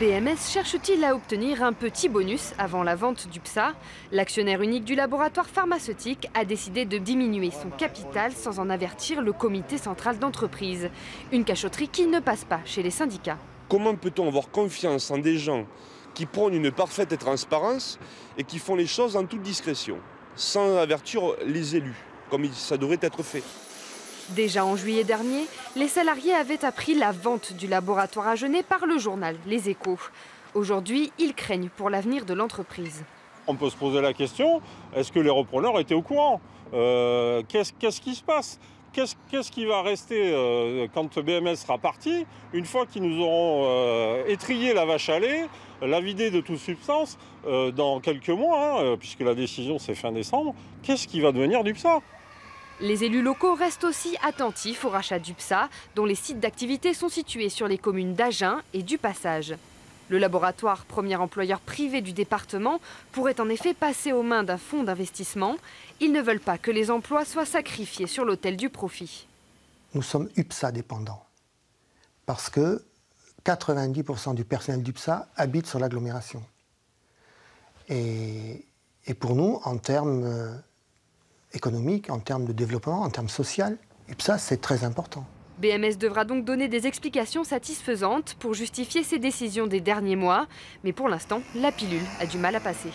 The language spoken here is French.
BMS cherche-t-il à obtenir un petit bonus avant la vente du PSA L'actionnaire unique du laboratoire pharmaceutique a décidé de diminuer son capital sans en avertir le comité central d'entreprise. Une cachotterie qui ne passe pas chez les syndicats. Comment peut-on avoir confiance en des gens qui prônent une parfaite transparence et qui font les choses en toute discrétion, sans avertir les élus, comme ça devrait être fait? Déjà en juillet dernier, les salariés avaient appris la vente du laboratoire à Genève par le journal Les Échos. Aujourd'hui, ils craignent pour l'avenir de l'entreprise. On peut se poser la question, est-ce que les repreneurs étaient au courant? Euh, Qu'est-ce qui se passe? Qu'est-ce qui va rester euh, quand BMS sera parti? Une fois qu'ils nous auront euh, étrié la vache à lait, la vidé de toute substance, dans quelques mois, hein, puisque la décision c'est fin décembre, qu'est-ce qui va devenir du PSA les élus locaux restent aussi attentifs au rachat du PSA, dont les sites d'activité sont situés sur les communes d'Agen et du Passage. Le laboratoire, premier employeur privé du département, pourrait en effet passer aux mains d'un fonds d'investissement. Ils ne veulent pas que les emplois soient sacrifiés sur l'autel du profit. Nous sommes UPSA dépendants parce que 90% du personnel d'UPSA habite sur l'agglomération. Et, et, pour nous, en termes euh, économique, en termes de développement, en termes social. Et ça, c'est très important. BMS devra donc donner des explications satisfaisantes pour justifier ses décisions des derniers mois. Mais pour l'instant, la pilule a du mal à passer.